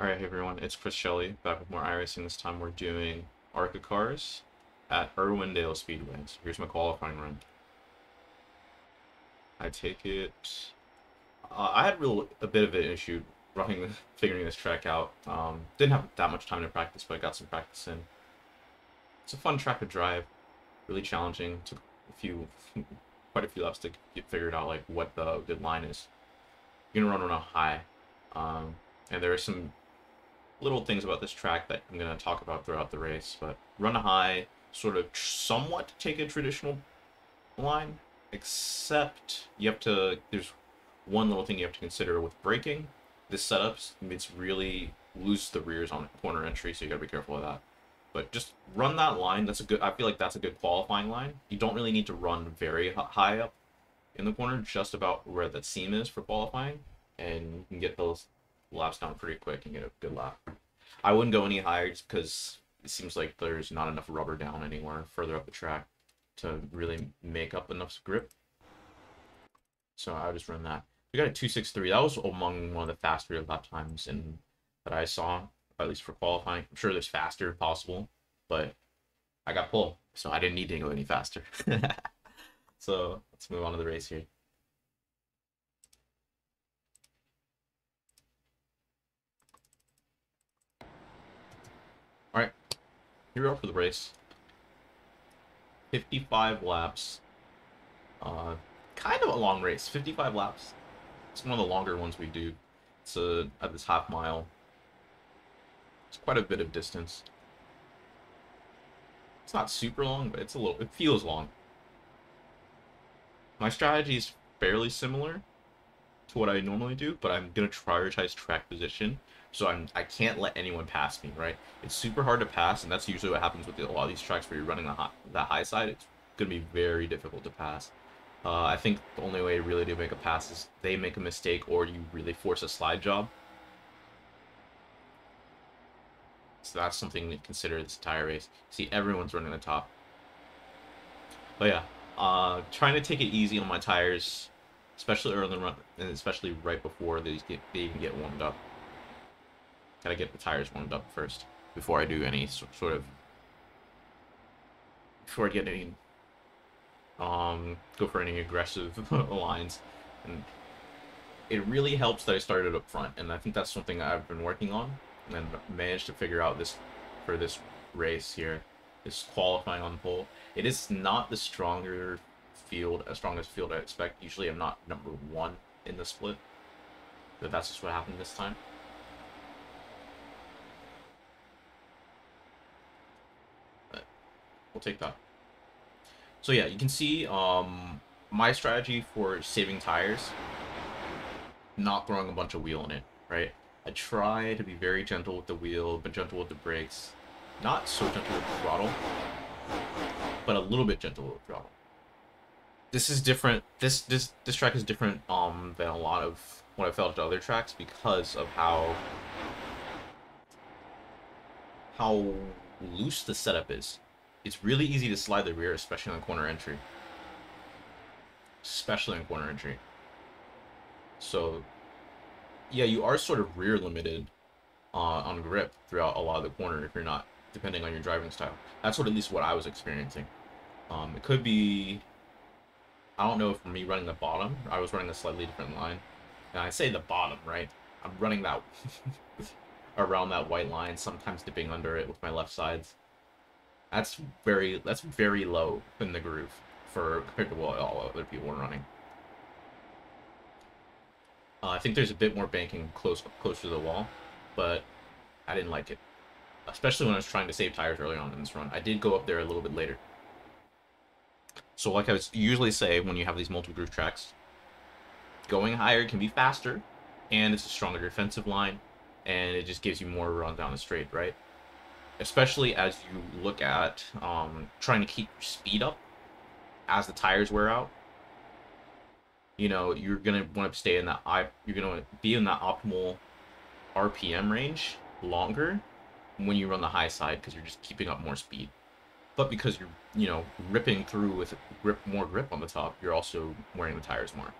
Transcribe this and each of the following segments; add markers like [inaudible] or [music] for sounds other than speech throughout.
Alright, hey everyone, it's Chris Shelly, back with more iRacing. This time we're doing ARCA cars at Irwindale Speedway. So here's my qualifying run. I take it... Uh, I had real a bit of an issue running, [laughs] figuring this track out. Um, didn't have that much time to practice, but I got some practice in. It's a fun track to drive, really challenging. Took a few, [laughs] quite a few laps to get figured out like what the good line is. You're gonna run on a high, um, and there are some little things about this track that I'm going to talk about throughout the race, but run a high, sort of somewhat take a traditional line, except you have to, there's one little thing you have to consider with braking. This setup, it's really loose the rears on corner entry, so you gotta be careful of that. But just run that line. That's a good. I feel like that's a good qualifying line. You don't really need to run very high up in the corner, just about where that seam is for qualifying, and you can get those laps down pretty quick and get a good lap. I wouldn't go any higher just because it seems like there's not enough rubber down anywhere further up the track to really make up enough grip. So I just run that. We got a 263. That was among one of the faster lap times in that I saw, at least for qualifying. I'm sure there's faster possible, but I got pulled, so I didn't need to go any faster. [laughs] so let's move on to the race here. Alright, here we are for the race. 55 laps. Uh, kind of a long race. 55 laps. It's one of the longer ones we do. It's a, at this half mile. It's quite a bit of distance. It's not super long, but it's a little. It feels long. My strategy is fairly similar to what I normally do, but I'm gonna prioritize track position so I'm I can't let anyone pass me, right? It's super hard to pass, and that's usually what happens with a lot of these tracks where you're running the high, the high side. It's gonna be very difficult to pass. Uh, I think the only way really to make a pass is they make a mistake or you really force a slide job. So that's something to consider this entire race. See, everyone's running the top. But yeah, uh, trying to take it easy on my tires, especially early in the run, and especially right before they, get, they even get warmed up. Gotta get the tires warmed up first before I do any sort of before I get any um go for any aggressive [laughs] lines. And it really helps that I started up front and I think that's something I've been working on and managed to figure out this for this race here is qualifying on the pole. It is not the stronger field as strong as field I expect. Usually I'm not number one in the split but that's just what happened this time We'll take that. So yeah, you can see um, my strategy for saving tires, not throwing a bunch of wheel in it, right? I try to be very gentle with the wheel, but gentle with the brakes. Not so gentle with the throttle, but a little bit gentle with the throttle. This is different. This this this track is different um than a lot of what I felt at other tracks because of how how loose the setup is it's really easy to slide the rear, especially on corner entry. Especially on corner entry. So, yeah, you are sort of rear limited uh, on grip throughout a lot of the corner if you're not, depending on your driving style. That's what at least what I was experiencing. Um, it could be, I don't know if for me running the bottom, I was running a slightly different line. And I say the bottom, right? I'm running that [laughs] around that white line, sometimes dipping under it with my left sides. That's very that's very low in the groove for compared to what all other people are running. Uh, I think there's a bit more banking close closer to the wall, but I didn't like it, especially when I was trying to save tires early on in this run. I did go up there a little bit later. So like I usually say when you have these multiple groove tracks, going higher can be faster, and it's a stronger defensive line, and it just gives you more run down the straight, right? Especially as you look at um, trying to keep your speed up as the tires wear out. You know, you're gonna want to stay in that I. You're gonna be in that optimal RPM range longer when you run the high side because you're just keeping up more speed. But because you're, you know, ripping through with grip, more grip on the top, you're also wearing the tires more,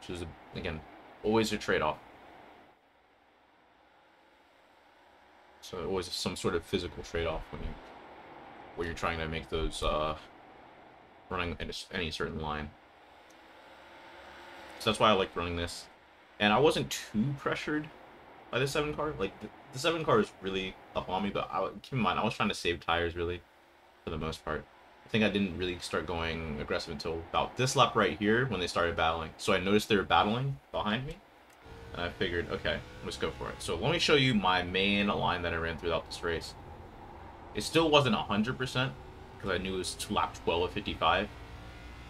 which is again always a trade-off. So always some sort of physical trade-off when you when you're trying to make those uh, running any certain line. So that's why I like running this. And I wasn't too pressured by the 7 car. Like, the, the 7 car is really up on me, but I, keep in mind, I was trying to save tires, really, for the most part. I think I didn't really start going aggressive until about this lap right here when they started battling. So I noticed they were battling behind me. And I figured, okay, let's go for it. So let me show you my main line that I ran throughout this race. It still wasn't 100% because I knew it was lap 12 of 55.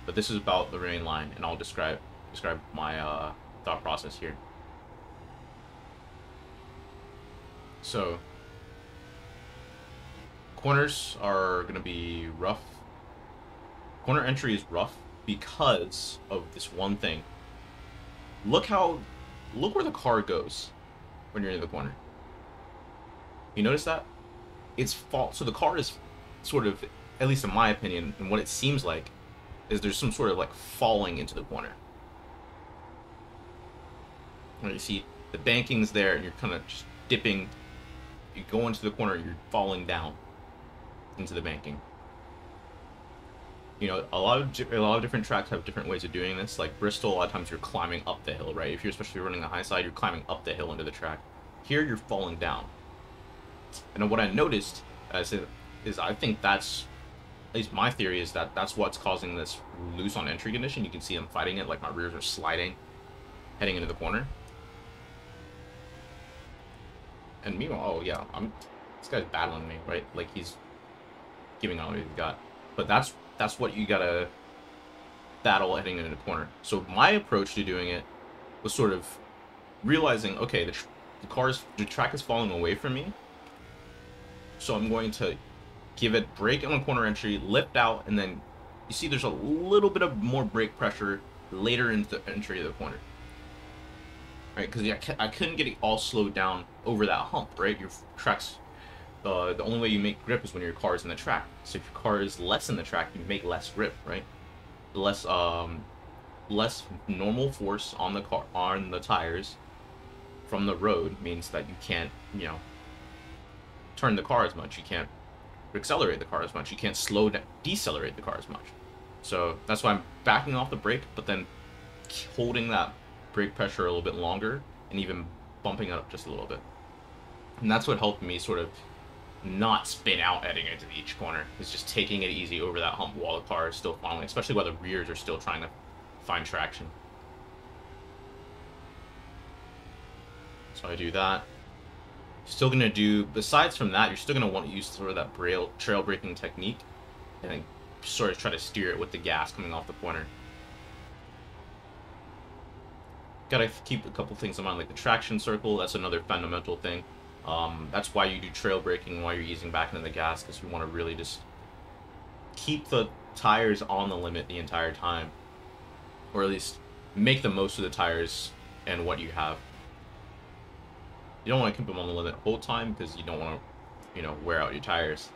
But this is about the main line, and I'll describe describe my uh, thought process here. So, corners are going to be rough. Corner entry is rough because of this one thing. Look how, look where the car goes when you're in the corner. You notice that? It's fault. So the car is sort of, at least in my opinion, and what it seems like, is there's some sort of like falling into the corner. And you see the banking's there, and you're kind of just dipping. You go into the corner, you're falling down into the banking. You know, a lot of a lot of different tracks have different ways of doing this. Like Bristol, a lot of times you're climbing up the hill, right? If you're especially running the high side, you're climbing up the hill into the track. Here, you're falling down. And what I noticed uh, is, is I think that's, at least my theory is that that's what's causing this loose on entry condition. You can see I'm fighting it, like my rears are sliding, heading into the corner. And meanwhile, oh yeah, I'm this guy's battling me, right? Like he's giving all he's got. But that's that's what you gotta battle heading into the corner. So my approach to doing it was sort of realizing, okay, the, the car's the track is falling away from me. So I'm going to give it brake on corner entry, lift out, and then you see there's a little bit of more brake pressure later into the entry of the corner right? Because yeah, I couldn't get it all slowed down over that hump, right? Your tracks, uh, the only way you make grip is when your car is in the track. So if your car is less in the track, you make less grip, right? Less, um, less normal force on the car on the tires from the road means that you can't, you know, turn the car as much. You can't accelerate the car as much. You can't slow down, decelerate the car as much. So that's why I'm backing off the brake, but then holding that brake pressure a little bit longer and even bumping it up just a little bit. And that's what helped me sort of not spin out heading into each corner. Is just taking it easy over that hump while the car is still following, especially while the rears are still trying to find traction. So I do that. Still gonna do, besides from that, you're still gonna want to use sort of that braille, trail braking technique and then sort of try to steer it with the gas coming off the corner gotta keep a couple things in mind, like the traction circle. That's another fundamental thing. Um, that's why you do trail braking while you're easing back into the gas, because you want to really just keep the tires on the limit the entire time, or at least make the most of the tires and what you have. You don't want to keep them on the limit the whole time because you don't want to, you know, wear out your tires.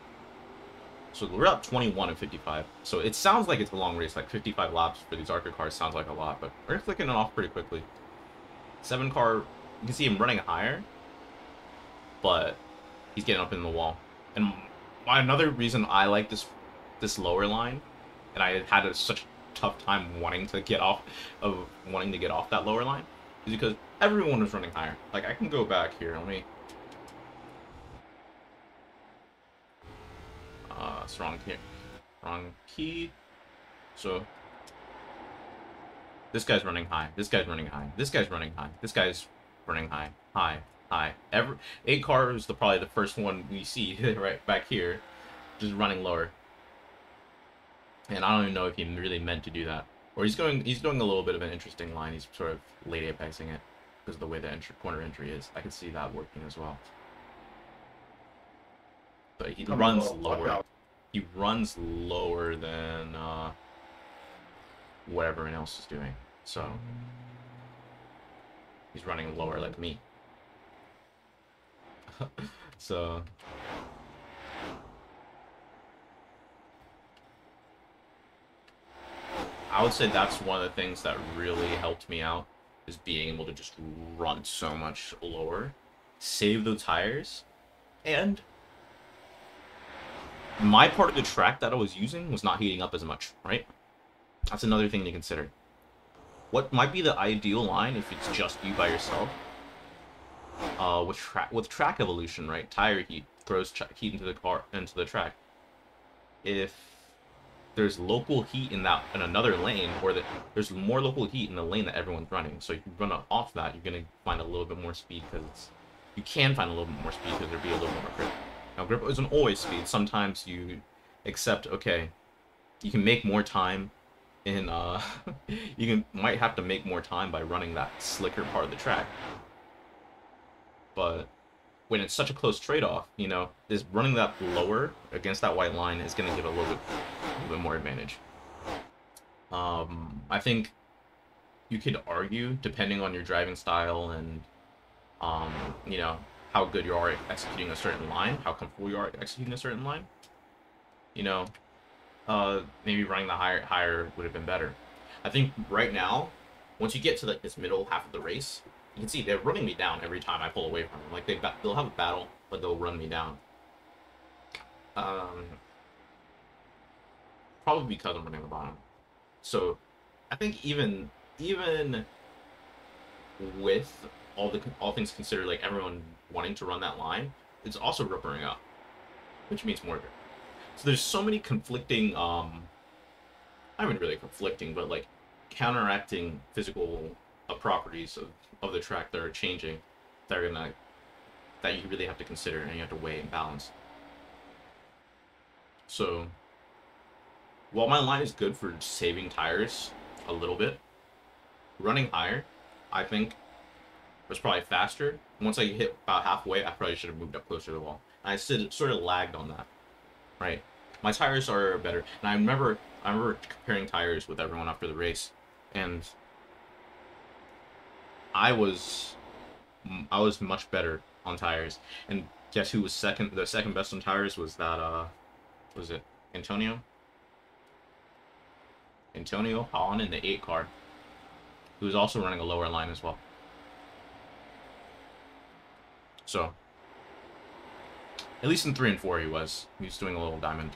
So we're up 21 and 55. So it sounds like it's a long race, like 55 laps for these ARCA cars sounds like a lot, but we're clicking it off pretty quickly. Seven car, you can see him running higher, but he's getting up in the wall. And another reason I like this this lower line, and I had a, such a tough time wanting to get off of wanting to get off that lower line, is because everyone was running higher. Like I can go back here. Let me. Uh, it's wrong key. Wrong key. So this guy's running high. This guy's running high. This guy's running high. This guy's running high. High. High. Every eight car is the probably the first one we see [laughs] right back here, just running lower. And I don't even know if he really meant to do that, or he's going. He's doing a little bit of an interesting line. He's sort of late apexing it because of the way the entry, corner entry is. I can see that working as well. But he Come runs lower. He runs lower than. Uh, what everyone else is doing. So he's running lower like me. [laughs] so I would say that's one of the things that really helped me out is being able to just run so much lower, save the tires, And my part of the track that I was using was not heating up as much, right? That's another thing to consider. What might be the ideal line if it's just you by yourself? Uh, with track with track evolution, right? Tire heat throws heat into the car into the track. If there's local heat in that in another lane, or that there's more local heat in the lane that everyone's running, so you run off that, you're gonna find a little bit more speed because you can find a little bit more speed because there'll be a little more grip. Now, grip isn't always speed. Sometimes you accept, okay, you can make more time in, uh, [laughs] you can might have to make more time by running that slicker part of the track. But when it's such a close trade-off, you know, is running that lower against that white line is going to give a little bit, a little bit more advantage. Um, I think you could argue, depending on your driving style and, um, you know, how good you are executing a certain line, how comfortable you are executing a certain line. You know, uh, maybe running the higher higher would have been better. I think right now, once you get to like this middle half of the race, you can see they're running me down every time I pull away from them. Like they they'll have a battle, but they'll run me down. Um, probably because I'm running the bottom. So, I think even even with all the all things considered, like everyone wanting to run that line, it's also rubbering up, which means more. So there's so many conflicting, um, I mean really conflicting, but like counteracting physical properties of, of the track that are changing that are gonna that you really have to consider and you have to weigh and balance. So while my line is good for saving tires a little bit, running higher, I think was probably faster. Once I hit about halfway, I probably should have moved up closer to the wall. I sort of lagged on that, right? My tires are better, and I remember I remember comparing tires with everyone after the race, and I was I was much better on tires. And guess who was second? The second best on tires was that uh, was it Antonio? Antonio Holland in the eight car, who was also running a lower line as well. So, at least in 3 and 4 he was. He was doing a little diamond.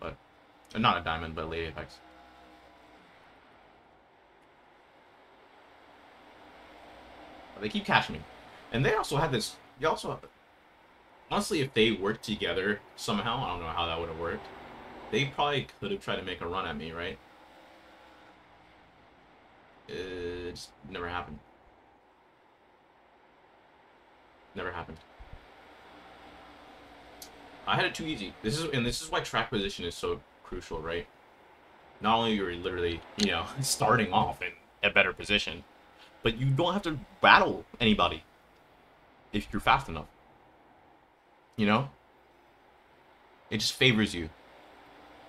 But, uh, not a diamond, but late apex. They keep catching me. And they also had this, you also, honestly, if they worked together somehow, I don't know how that would have worked. They probably could have tried to make a run at me, right? It just never happened. Never happened. I had it too easy. This is and this is why track position is so crucial, right? Not only are you literally, you know, [laughs] starting off in a better position, but you don't have to battle anybody if you're fast enough. You know? It just favors you.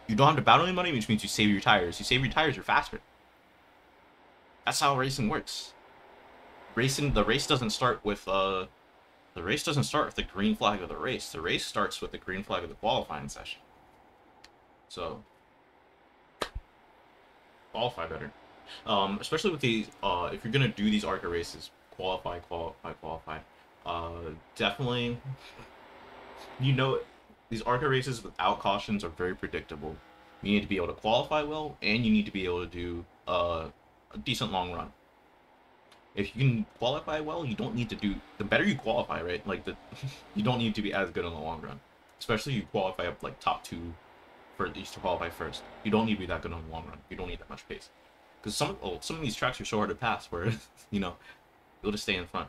You don't have to battle anybody, which means you save your tires. You save your tires, you're faster. That's how racing works. Racing, the race doesn't start with uh, the race doesn't start with the green flag of the race. The race starts with the green flag of the qualifying session. So, qualify better. Um, especially with these, uh, if you're gonna do these ARCA races, qualify, qualify, qualify. Uh, definitely, you know, these ARCA races without cautions are very predictable. You need to be able to qualify well, and you need to be able to do uh, a decent long run if you can qualify well, you don't need to do the better you qualify, right? Like the [laughs] you don't need to be as good in the long run. Especially you qualify up like top two for least to qualify first. You don't need to be that good in the long run. You don't need that much pace. Because some oh, some of these tracks are so hard to pass where [laughs] you know you'll just stay in front.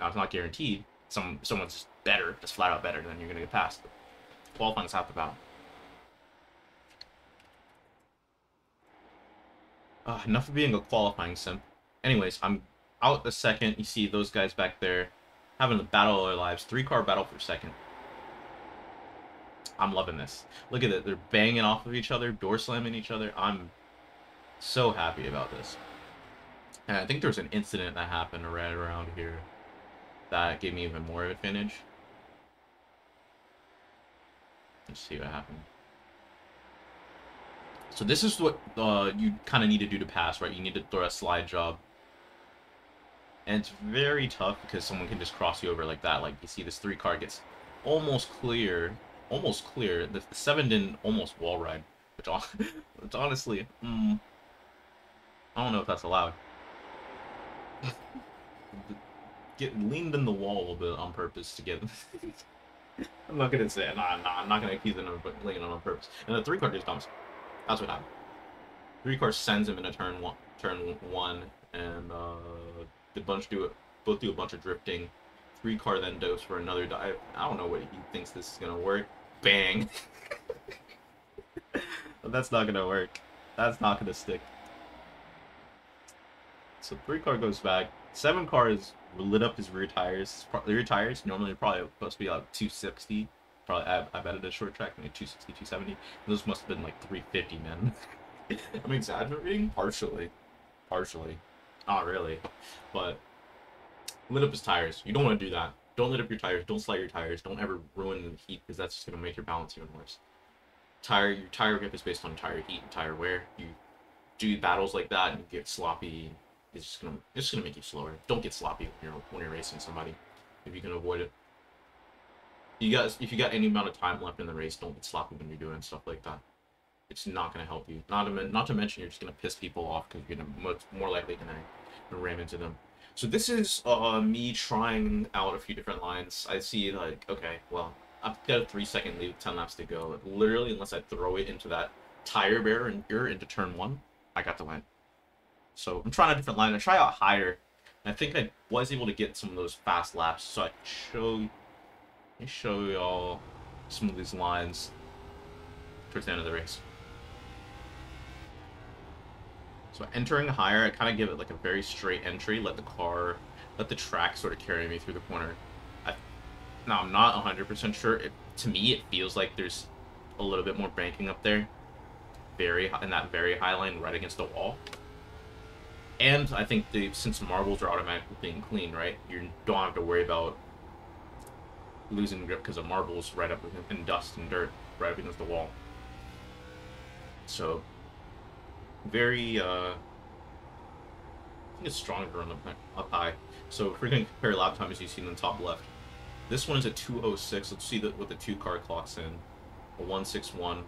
Now it's not guaranteed. Some someone's better, just flat out better, then you're gonna get past. But qualifying's half the battle. Uh, enough of being a qualifying simp. Anyways, I'm out the second. You see those guys back there having the battle of their lives. Three car battle for second. I'm loving this. Look at it. They're banging off of each other, door slamming each other. I'm so happy about this. And I think there was an incident that happened right around here that gave me even more advantage. Let's see what happened. So this is what uh, you kind of need to do to pass, right? You need to throw a slide job And it's very tough because someone can just cross you over like that. Like, you see this three car gets almost clear. Almost clear. The, the seven didn't almost wall ride. Which, [laughs] which honestly, mm, I don't know if that's allowed. get leaned in the wall a little bit on purpose to get. [laughs] I'm not gonna say it. Nah, nah, I'm not gonna accuse them of leaning on on purpose. And the three card just dumps. That's what happened. Three card sends him in a turn one, turn one, and uh, the bunch do it. Both do a bunch of drifting. Three card then dose for another dive. I don't know what he thinks this is gonna work. Bang. [laughs] that's not gonna work. That's not gonna stick. So three car goes back. Seven car is lit up his rear tires. The rear tires normally are probably supposed to be like 260. Probably I, I bet it a short track, maybe 260, 270. Those must have been like 350, man. [laughs] I'm exaggerating partially, partially, not really, but lit up his tires. You don't want to do that. Don't lit up your tires. Don't slide your tires. Don't ever ruin the heat because that's just gonna make your balance even worse. Tire your tire grip is based on tire heat and tire wear. You do battles like that and you get sloppy it's just gonna it's just gonna make you slower. Don't get sloppy when you're when you're racing somebody if you can avoid it. You guys, if you got any amount of time left in the race, don't get sloppy when you're doing stuff like that. It's not gonna help you. Not to not to mention you're just gonna piss people off because you're gonna much more likely gonna ram into them. So this is uh, me trying out a few different lines. I see like okay, well I've got a three second lead, ten laps to go. Literally, unless I throw it into that tire barrier and into turn one, I got the win. So I'm trying a different line. I try out higher. I think I was able to get some of those fast laps. So I show, let me show y'all some of these lines towards the end of the race. So entering higher, I kind of give it like a very straight entry. Let the car, let the track sort of carry me through the corner. I, now I'm not 100% sure. It, to me, it feels like there's a little bit more banking up there. Very in that very high line right against the wall. And I think the since marbles are automatically being clean, right? You don't have to worry about losing grip because of marbles right up in dust and dirt right up against the wall. So very uh I think it's stronger on the up high. So if we're gonna compare lap times you see in the top left. This one is a 206. Let's see that what the two car clocks in. A 161.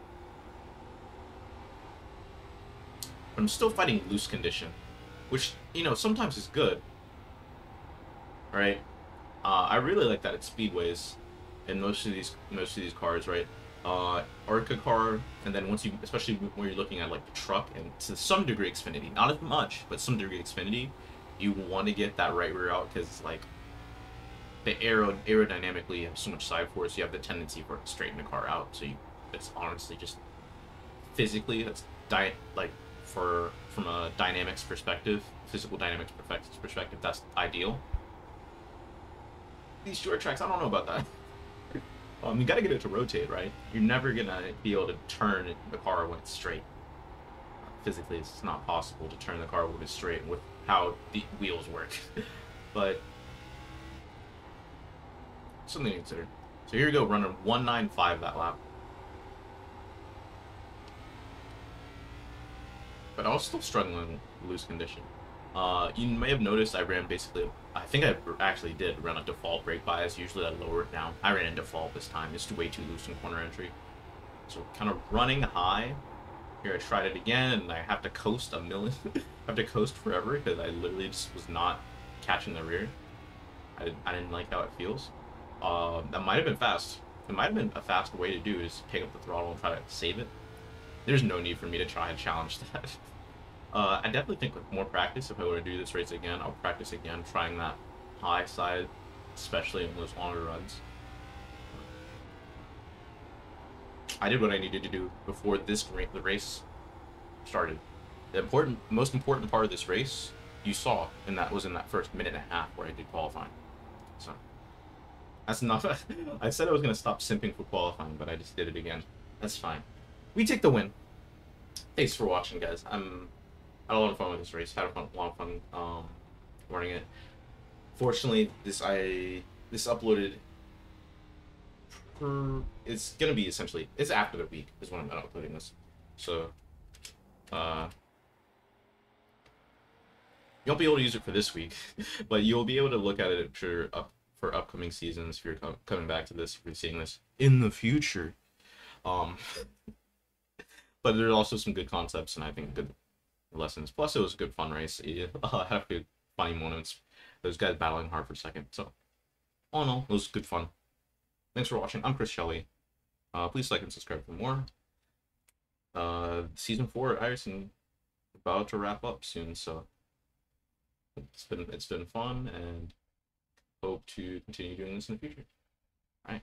But I'm still fighting loose condition which you know sometimes is good. Right, uh, I really like that at speedways, and most of these most of these cars, right? Uh, ARCA car, and then once you, especially when you're looking at like the truck and to some degree Xfinity, not as much, but some degree Xfinity, you want to get that right rear out because like the aero aerodynamically you have so much side force, you have the tendency for it to straighten the car out. So you, it's honestly just physically that's diet like for from a dynamics perspective, physical dynamics perspective, that's ideal. These short tracks, I don't know about that. [laughs] um, you gotta get it to rotate, right? You're never gonna be able to turn the car when it's straight. Physically, it's not possible to turn the car when it's straight with how the wheels work. [laughs] but something to consider. So here you go, running 195 that lap. But I was still struggling loose condition. Uh, you may have noticed I ran basically, I think I actually did run a default brake bias. Usually I lower it down. I ran in default this time. It's way too loose in corner entry. So kind of running high. Here I tried it again and I have to coast a million. [laughs] I have to coast forever because I literally just was not catching the rear. I, didn't, I didn't like how it feels. Uh, that might have been fast. It might have been a fast way to do is pick up the throttle and try to save it. There's no need for me to try and challenge [laughs] that. Uh, I definitely think with more practice, if I were to do this race again, I'll practice again, trying that high side, especially in those longer runs. I did what I needed to do before this the race started. The important, most important part of this race, you saw, and that was in that first minute and a half where I did qualifying. So that's enough. [laughs] I said I was gonna stop simping for qualifying, but I just did it again. That's fine. We take the win. Thanks for watching, guys. I'm had a lot of fun with this race. Had a, fun, a lot of fun um, running it. Fortunately, this I this uploaded. Per, it's gonna be essentially it's after the week is when I'm uploading this, so uh, You won't be able to use it for this week, [laughs] but you'll be able to look at it for up for upcoming seasons if you're com- coming back to this, if you're seeing this in the future. Um, [laughs] but there's also some good concepts and I think good lessons. Plus, it was a good fun race. It uh, had good funny moments. Those guys battling hard for second. So, all in all, it was good fun. Thanks for watching. I'm Chris Shelly. Uh, please like and subscribe for more. Uh, season four Iverson about to wrap up soon, so it's been it's been fun and hope to continue doing this in the future. All right.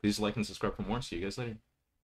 Please like and subscribe for more. See you guys later.